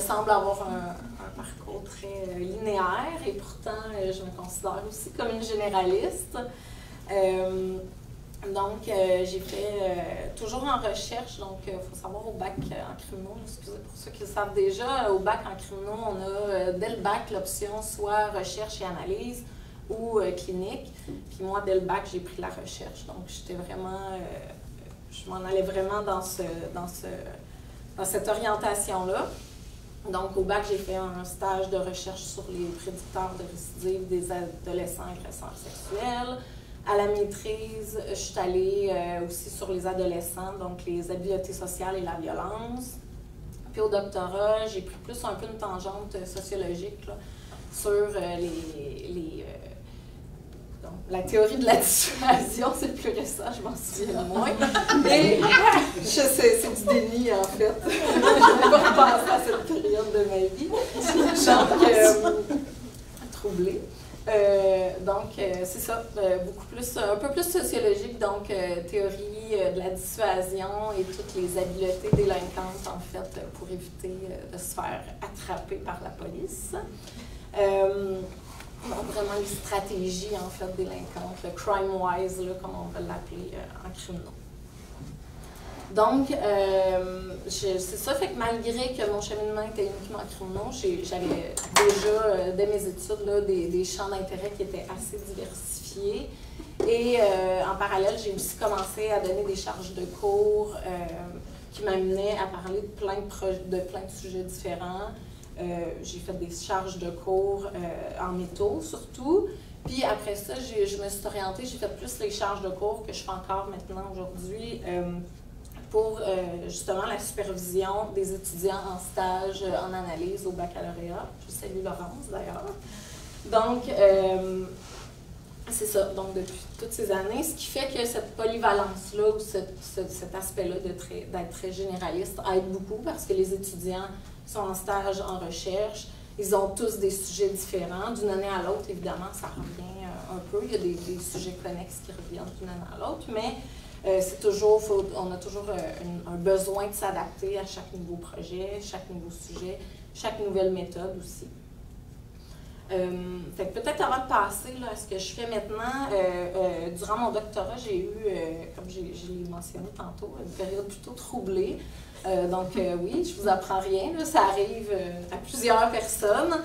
semble avoir un, parcours très linéaire et pourtant, je me considère aussi comme une généraliste. Donc, euh, j'ai fait euh, toujours en recherche. Donc, il faut savoir au bac en criminaux, excusez pour ceux qui le savent déjà, au bac en criminaux, on a dès le bac l'option soit recherche et analyse ou clinique. Puis moi, dès le bac, j'ai pris la recherche. Donc, j'étais vraiment, je m'en allais vraiment dans, ce, dans, ce, dans cette orientation-là. Donc, au bac, j'ai fait un stage de recherche sur les prédicteurs de récidive des adolescents agresseurs sexuels. À la maîtrise, je suis allée euh, aussi sur les adolescents, donc les habiletés sociales et la violence. Puis au doctorat, j'ai pris plus un peu une tangente sociologique sur euh, les, euh, la théorie de la dissuasion, c'est plus récent, je m'en souviens moins. Mais je sais, c'est du déni en fait. je ne pas à cette période de ma vie. Donc, troublée. Euh, donc, euh, c'est ça, euh, beaucoup plus, un peu plus sociologique, donc théorie de la dissuasion et toutes les habiletés délinquantes, en fait, pour éviter de se faire attraper par la police. Vraiment les stratégies, en fait, délinquantes, le crime-wise, comme on va l'appeler en criminaux. Donc, euh, c'est ça, fait que malgré que mon cheminement était uniquement criminel, j'avais déjà, euh, dès mes études, là, des, des, champs d'intérêt qui étaient assez diversifiés. Et euh, en parallèle, j'ai aussi commencé à donner des charges de cours qui m'amenaient à parler de plein de, plein de sujets différents. J'ai fait des charges de cours en métaux surtout. Puis après ça, je me suis orientée, j'ai fait plus les charges de cours que je fais encore maintenant aujourd'hui pour euh, justement la supervision des étudiants en stage euh, en analyse au baccalauréat. Je salue Laurence d'ailleurs. Donc, euh, c'est ça, donc depuis toutes ces années, ce qui fait que cette polyvalence-là ou cet aspect-là d'être très, généraliste aide beaucoup parce que les étudiants sont en stage en recherche, ils ont tous des sujets différents. D'une année à l'autre, évidemment, ça revient un peu. Il y a des, sujets connexes qui reviennent d'une année à l'autre, mais euh, c'est toujours, on a toujours euh, un, besoin de s'adapter à chaque nouveau projet, chaque nouveau sujet, chaque nouvelle méthode aussi. Euh, peut-être avant de passer à ce que je fais maintenant, durant mon doctorat, j'ai eu, comme je l'ai mentionné tantôt, une période plutôt troublée. donc oui, je vous apprends rien, ça arrive à plusieurs personnes.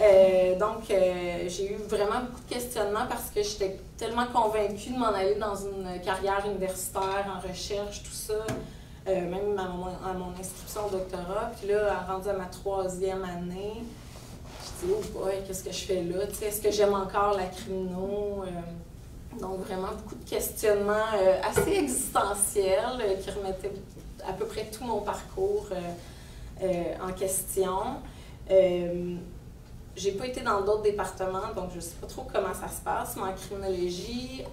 Euh, donc, euh, j'ai eu vraiment beaucoup de questionnements parce que j'étais tellement convaincue de m'en aller dans une carrière universitaire, en recherche, tout ça, euh, même à mon, à mon, inscription au doctorat. Puis là, rendu à ma troisième année, dis, oh qu'est-ce que je fais là? Est-ce que j'aime encore la crimino? donc, vraiment beaucoup de questionnements assez existentiels qui remettaient à peu près tout mon parcours en question. J'ai pas été dans d'autres départements, donc je sais pas trop comment ça se passe. Mais en criminologie,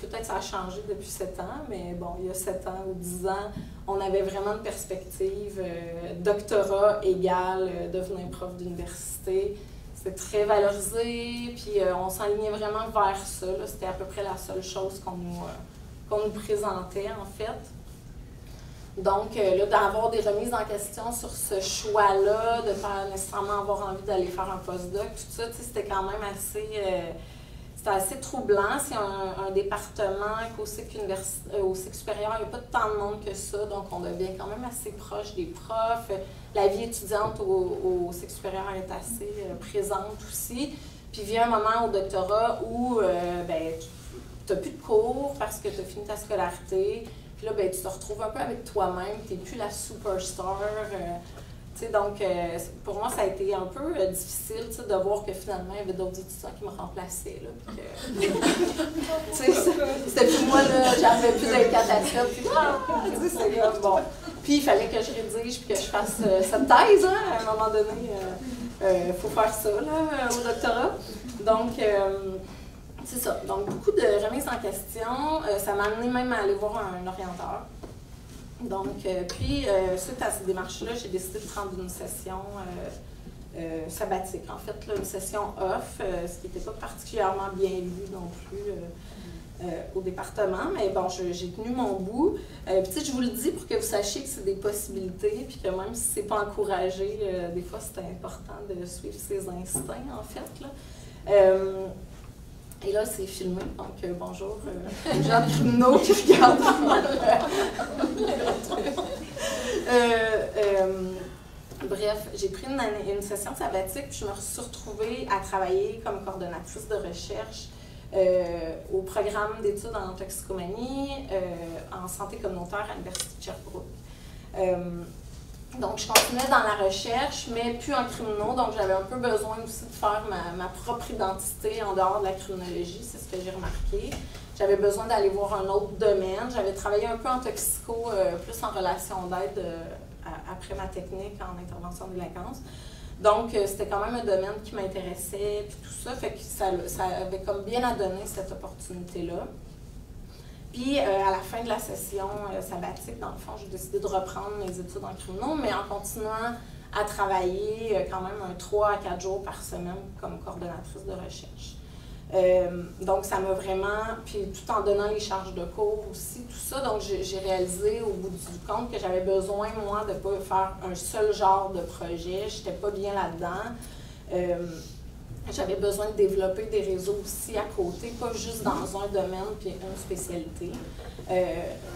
peut-être ça a changé depuis sept ans, mais bon, il y a sept ans ou dix ans, on avait vraiment une perspective euh, doctorat égal, euh, devenir prof d'université. C'était très valorisé, puis euh, on s'alignait vraiment vers ça. C'était à peu près la seule chose qu'on nous, qu'on nous présentait, en fait. Donc, euh, là, d'avoir des remises en question sur ce choix-là, de pas nécessairement avoir envie d'aller faire un postdoc, tout ça, c'était quand même assez, euh, assez troublant. C'est un, département qu'au cycle, euh, supérieur, il n'y a pas tant de monde que ça, donc on devient quand même assez proche des profs. La vie étudiante au, au cycle supérieur est assez présente aussi. Puis vient un moment au doctorat où ben, tu n'as plus de cours parce que tu as fini ta scolarité puis là, ben, tu te retrouves un peu avec toi-même, tu n'es plus la superstar. Euh, donc, euh, pour moi, ça a été un peu euh, difficile de voir que finalement, il y avait d'autres étudiants qui me remplaçaient. C'était plus moi, j'avais plus d'un catastrophe. Puis, bon. Puis, il fallait que je rédige puis que je fasse cette thèse. Hein, à un moment donné, il faut faire ça là, au doctorat. Donc, c'est ça. Donc, beaucoup de remises en question. Euh, ça m'a amené même à aller voir un, orienteur. Donc, euh, puis, euh, suite à cette démarche-là, j'ai décidé de prendre une session sabbatique. En fait, une session off, ce qui n'était pas particulièrement bien lu non plus. au département, mais bon, j'ai tenu mon bout. puis, je vous le dis pour que vous sachiez que c'est des possibilités, puis que même si c'est pas encouragé, des fois, c'est important de suivre ses instincts, en fait. Là. Et là, c'est filmé, donc euh, bonjour, euh, Jean Bruno qui regarde euh, bref, j'ai pris une, une, session sabbatique, puis je me suis retrouvée à travailler comme coordonnatrice de recherche au programme d'études en toxicomanie en santé communautaire à l'Université de Sherbrooke. Donc, je continuais dans la recherche, mais plus en criminaux. Donc, j'avais un peu besoin aussi de faire ma, propre identité en dehors de la criminologie. C'est ce que j'ai remarqué. J'avais besoin d'aller voir un autre domaine. J'avais travaillé un peu en toxico, euh, plus en relation d'aide euh, après ma technique en intervention de délinquance. Donc, euh, c'était quand même un domaine qui m'intéressait, puis tout ça. Fait que ça, ça avait comme bien à donner cette opportunité-là. Puis, euh, à la fin de la session euh, sabbatique, dans le fond, j'ai décidé de reprendre mes études en criminaux, mais en continuant à travailler euh, quand même un 3 à 4 jours par semaine comme coordonnatrice de recherche. donc, ça m'a vraiment, puis tout en donnant les charges de cours aussi, tout ça, donc j'ai réalisé au bout du compte que j'avais besoin, moi, de ne pas faire un seul genre de projet. Je n'étais pas bien là-dedans j'avais besoin de développer des réseaux aussi à côté, pas juste dans un domaine puis une spécialité. Euh,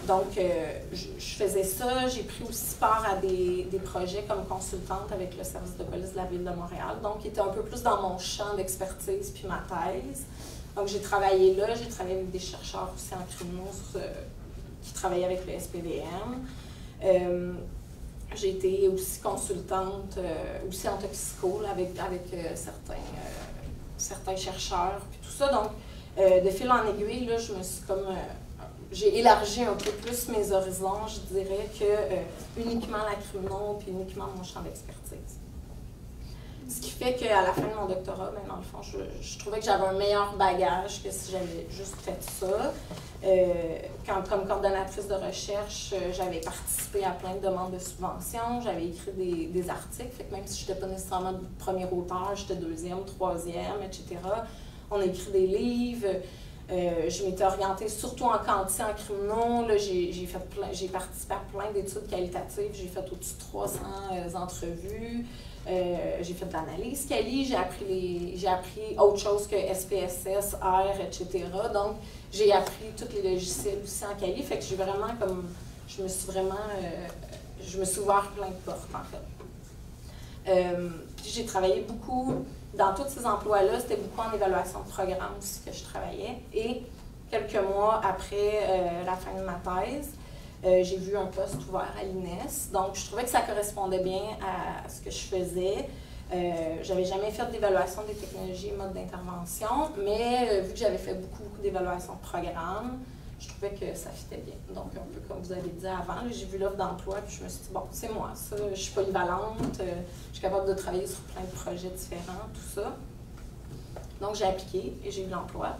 donc, euh, je, faisais ça. J'ai pris aussi part à des, projets comme consultante avec le service de police de la Ville de Montréal, donc qui était un peu plus dans mon champ d'expertise puis ma thèse. Donc, j'ai travaillé là. J'ai travaillé avec des chercheurs aussi en criminaux qui travaillaient avec le SPVM. J'ai été aussi consultante, euh, aussi en toxico, avec, avec euh, certains, euh, certains chercheurs, puis tout ça. Donc, de fil en aiguille, là, je me suis comme. j'ai élargi un peu plus mes horizons, je dirais, que uniquement la criminaux, puis uniquement mon champ d'expertise. Ce qui fait qu'à la fin de mon doctorat, ben, dans le fond, je, trouvais que j'avais un meilleur bagage que si j'avais juste fait ça. Quand, comme coordonnatrice de recherche, euh, j'avais participé à plein de demandes de subventions, j'avais écrit des, articles, fait que même si je n'étais pas nécessairement premier auteur, j'étais deuxième, troisième, etc. On a écrit des livres. Euh, je m'étais orientée surtout en quantité en criminaux. J'ai participé à plein d'études qualitatives. J'ai fait au-dessus de 300 entrevues. Euh, j'ai fait de l'analyse Cali, j'ai appris, appris autre chose que SPSS, R, etc. Donc, j'ai appris tous les logiciels aussi en Cali. Fait que j'ai vraiment comme. Je me suis vraiment. Euh, je me suis ouvert plein de portes, en fait. Euh, j'ai travaillé beaucoup. Dans tous ces emplois-là, c'était beaucoup en évaluation de programme aussi que je travaillais. Et quelques mois après la fin de ma thèse, euh, j'ai vu un poste ouvert à l'INES. Donc, je trouvais que ça correspondait bien à ce que je faisais. Euh, j'avais jamais fait d'évaluation des technologies et modes d'intervention, mais euh, vu que j'avais fait beaucoup, beaucoup d'évaluation de programmes, je trouvais que ça fitait bien. Donc, un peu comme vous avez dit avant, j'ai vu l'offre d'emploi, puis je me suis dit, bon, c'est moi, ça, je suis polyvalente, je suis capable de travailler sur plein de projets différents, tout ça. Donc, j'ai appliqué et j'ai eu l'emploi.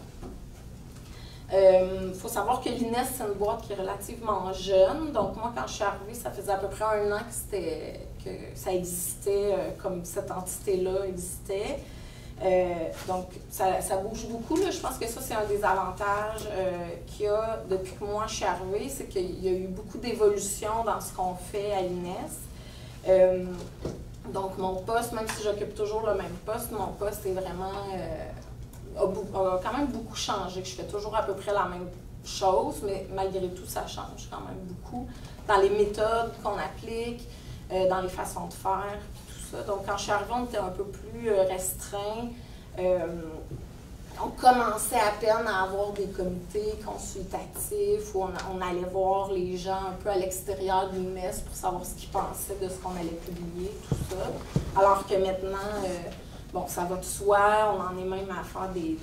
Il euh, faut savoir que l'INES, c'est une boîte qui est relativement jeune. Donc, moi, quand je suis arrivée, ça faisait à peu près un an que, ça existait, euh, comme cette entité-là existait. Euh, donc, ça, bouge beaucoup. Je pense que ça, c'est un des avantages qu'il y a depuis que moi je suis arrivée, c'est qu'il y a eu beaucoup d'évolution dans ce qu'on fait à l'INES. donc, mon poste, même si j'occupe toujours le même poste, mon poste est vraiment a, quand même beaucoup changé, je fais toujours à peu près la même chose, mais malgré tout, ça change quand même beaucoup dans les méthodes qu'on applique, euh, dans les façons de faire, tout ça. Donc, quand je suis arrivée, on était un peu plus euh, restreint. Euh, on commençait à peine à avoir des comités consultatifs où on, allait voir les gens un peu à l'extérieur du MES pour savoir ce qu'ils pensaient de ce qu'on allait publier, tout ça. Alors que maintenant, Bon, ça va de soi, on en est même à faire des,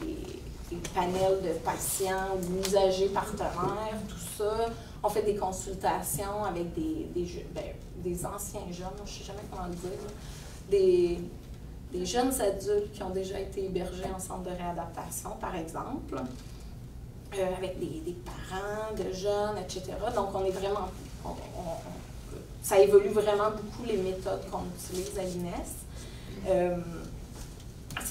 panels de patients ou d'usagers partenaires, tout ça. On fait des consultations avec des, des, ben, anciens jeunes, je ne sais jamais comment le dire, des, jeunes adultes qui ont déjà été hébergés en centre de réadaptation, par exemple, euh, avec des, parents de jeunes, etc. Donc, on est vraiment. ça évolue vraiment beaucoup les méthodes qu'on utilise à l'INES. Euh,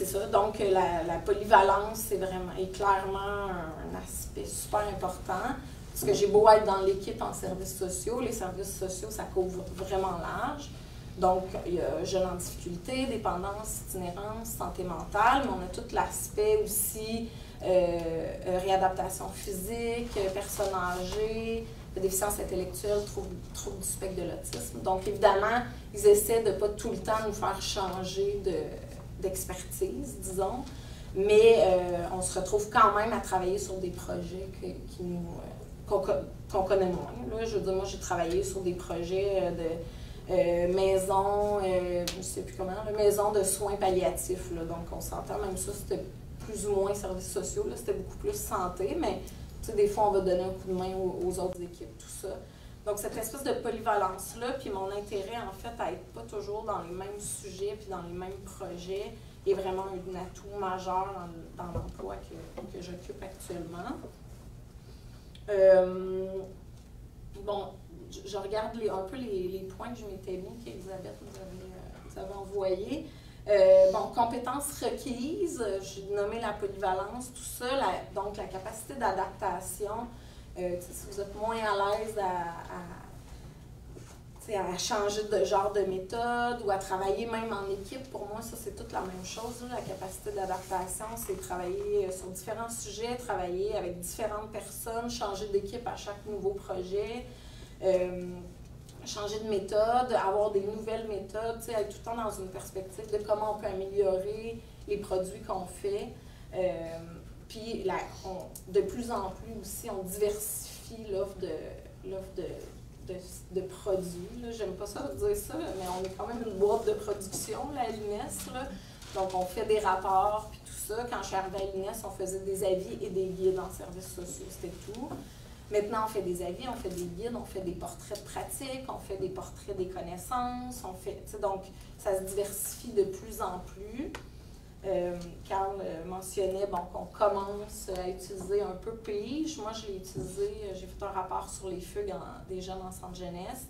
c'est ça. Donc, la, la polyvalence, c'est vraiment, est clairement un, aspect super important. Parce que j'ai beau être dans l'équipe en services sociaux, les services sociaux, ça couvre vraiment large. Donc, il y a jeunes en difficulté, dépendance, itinérance, santé mentale, mais on a tout l'aspect aussi euh, réadaptation physique, personnes âgées, déficience intellectuelle, trouble, du spectre de l'autisme. Donc, évidemment, ils essaient de ne pas tout le temps nous faire changer d'expertise, disons, mais euh, on se retrouve quand même à travailler sur des projets euh, qu'on, connaît moins. Là. Je veux dire, moi, j'ai travaillé sur des projets de euh, maison, je ne sais plus comment, maison de soins palliatifs. Là. Donc, on s'entend, même ça, c'était plus ou moins services sociaux, c'était beaucoup plus santé, mais des fois, on va donner un coup de main aux, autres équipes, tout ça. Donc, cette espèce de polyvalence-là, puis mon intérêt, en fait, à être pas toujours dans les mêmes sujets puis dans les mêmes projets, est vraiment un atout majeur dans, l'emploi que, que j'occupe actuellement. Euh, bon, je, regarde un peu les, points que je m'étais mis, qu'Elisabeth nous avait, euh, avait envoyés. Euh, bon, compétences requises, j'ai nommé la polyvalence, tout ça, donc la capacité d'adaptation. Euh, si vous êtes moins à l'aise à, changer de genre de méthode ou à travailler même en équipe, pour moi, ça c'est toute la même chose. La capacité d'adaptation, c'est travailler sur différents sujets, travailler avec différentes personnes, changer d'équipe à chaque nouveau projet changer de méthode, avoir des nouvelles méthodes, être tout le temps dans une perspective de comment on peut améliorer les produits qu'on fait. Euh, puis de plus en plus aussi, on diversifie l'offre de, l'offre de, de, produits. J'aime pas ça dire ça, mais on est quand même une boîte de production, la l'INES. Donc, on fait des rapports, puis tout ça. Quand je suis à l'INES, on faisait des avis et des guides en services sociaux, c'était tout. Maintenant, on fait des avis, on fait des guides, on fait des portraits de pratique, on fait des portraits des connaissances, on fait, donc ça se diversifie de plus en plus. Euh, Carl euh, mentionnait bon, qu'on commence à utiliser un peu Pige. Moi, je l'ai utilisé, euh, j'ai fait un rapport sur les fugues des jeunes en centre jeunesse.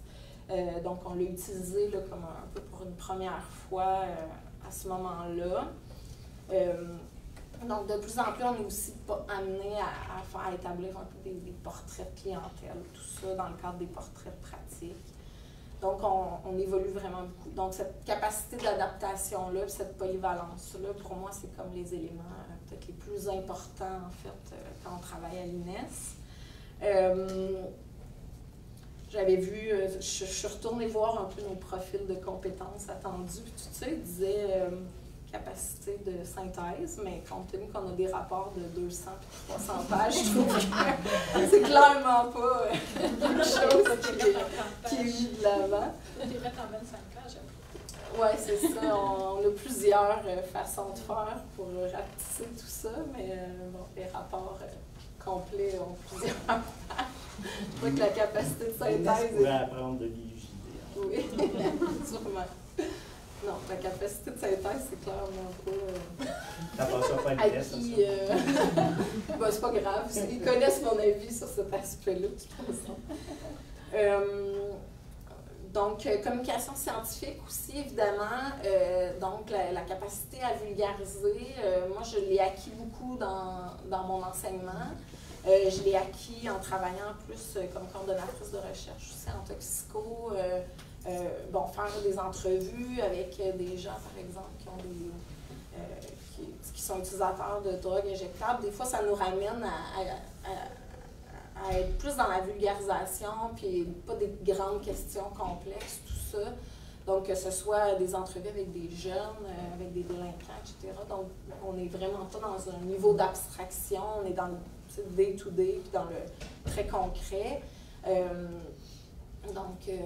Donc, on l'a utilisé comme un, peu pour une première fois à ce moment-là. Donc, de plus en plus, on est aussi amené à, établir un peu des, portraits de clientèle, tout ça dans le cadre des portraits de pratique. Donc, on, évolue vraiment beaucoup. Donc, cette capacité d'adaptation-là, cette polyvalence-là, pour moi, c'est comme les éléments euh, peut-être les plus importants, en fait, euh, quand on travaille à l'INES. Euh, j'avais vu, je, suis retournée voir un peu nos profils de compétences attendues, puis tout ça, il disait capacité de synthèse, mais compte tenu qu'on a des rapports de 200 et 300 pages, je trouve que c'est clairement pas euh, quelque chose qui, est mis de l'avant. Tu irais quand même 5 pages Oui, c'est ça. On, a plusieurs euh, façons de faire pour rapetisser tout ça, mais euh, bon, les rapports complets ont plusieurs pages. Je crois que la capacité de synthèse. On apprendre de l'IUJD. Oui, sûrement. Non, la capacité de synthèse, c'est clairement pas. Passe pas à euh... ben, c'est pas grave. Ils connaissent mon avis sur cet aspect-là, de toute façon. Euh, donc, euh, communication scientifique aussi, évidemment. Euh, donc, la, capacité à vulgariser. moi, je l'ai acquis beaucoup dans, dans mon enseignement. je l'ai acquis en travaillant plus comme coordonnatrice de recherche aussi en toxico. Euh, bon, faire des entrevues avec des gens, par exemple, qui, ont des, euh, qui, sont utilisateurs de drogues injectables. Des fois, ça nous ramène à, être plus dans la vulgarisation, puis pas des grandes questions complexes, tout ça. Donc, que ce soit des entrevues avec des jeunes, euh, avec des délinquants, etc. Donc, on n'est vraiment pas dans un niveau d'abstraction, on est dans le day-to-day, puis dans le très concret. Donc, euh,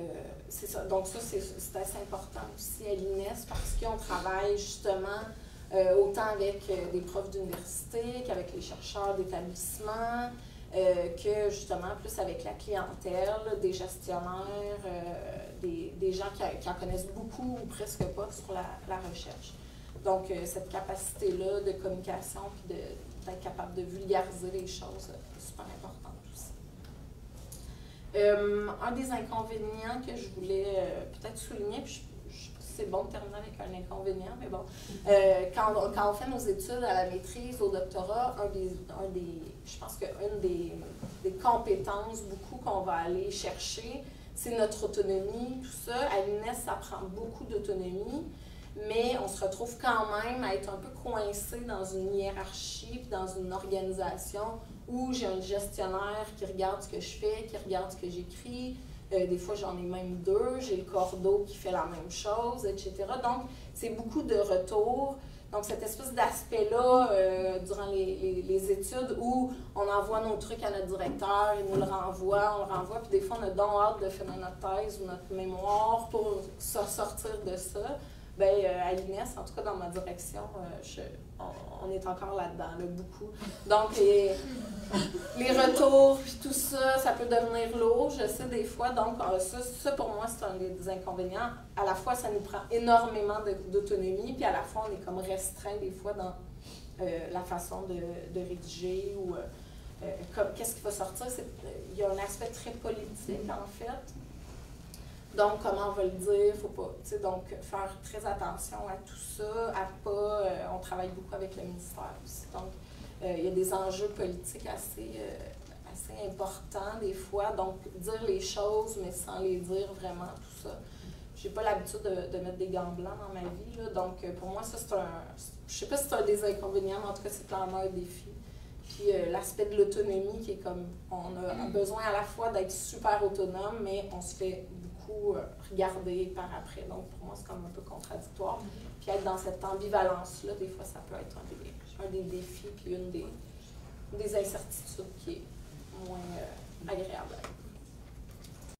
c'est ça. Donc, ça, c'est assez important aussi à l'INES parce qu'on travaille justement euh, autant avec euh, des profs d'université qu'avec les chercheurs d'établissement, que justement plus avec la clientèle, des gestionnaires, des, gens qui, en connaissent beaucoup ou presque pas sur la, la recherche. Donc, cette capacité-là de communication puis d'être capable de vulgariser les choses, c'est super important. Euh, un des inconvénients que je voulais euh, peut-être souligner, puis je si c'est bon de terminer avec un inconvénient, mais bon. Euh, quand, on, fait nos études à la maîtrise, au doctorat, un des, je pense qu'une des, des compétences beaucoup qu'on va aller chercher, c'est notre autonomie, tout ça. À l'UNES, ça prend beaucoup d'autonomie, mais on se retrouve quand même à être un peu coincé dans une hiérarchie, puis dans une organisation où j'ai un gestionnaire qui regarde ce que je fais, qui regarde ce que j'écris, euh, des fois, j'en ai même deux. J'ai le cordeau qui fait la même chose, etc. Donc, c'est beaucoup de retours. Donc, cette espèce d'aspect-là, euh, durant les, les, études, où on envoie nos trucs à notre directeur, il nous le renvoie, on le renvoie, puis des fois, on a donc hâte de faire notre thèse ou notre mémoire pour sortir de ça. Bien, euh, à l'INES, en tout cas dans ma direction, je, on, est encore là-dedans, là, beaucoup. Donc, les, les retours, puis tout ça, ça peut devenir lourd, je sais, des fois. Donc, euh, ça, ça pour moi, c'est un des inconvénients. À la fois, ça nous prend énormément d'autonomie, puis à la fois, on est comme restreint des fois dans euh, la façon de, de rédiger ou euh, qu'est-ce qui va sortir. Il y a un aspect très politique, en fait. Donc, comment on va le dire, faut pas, donc faire très attention à tout ça, à pas, on travaille beaucoup avec le ministère aussi, donc euh, il y a des enjeux politiques assez, euh, assez importants des fois. Donc, dire les choses, mais sans les dire vraiment, tout ça. J'ai pas l'habitude de, mettre des gants blancs dans ma vie. Là, donc, euh, pour moi, ça, c'est un. Je sais pas si c'est un des inconvénients, mais en tout cas, c'est clairement un défi. Puis l'aspect de l'autonomie qui est comme. On a besoin à la fois d'être super autonome, mais on se fait beaucoup regarder par après. Donc, pour moi, c'est comme un peu contradictoire. Puis être dans cette ambivalence-là, des fois, ça peut être un des un des défis puis une des, des incertitudes qui est moins euh, agréable.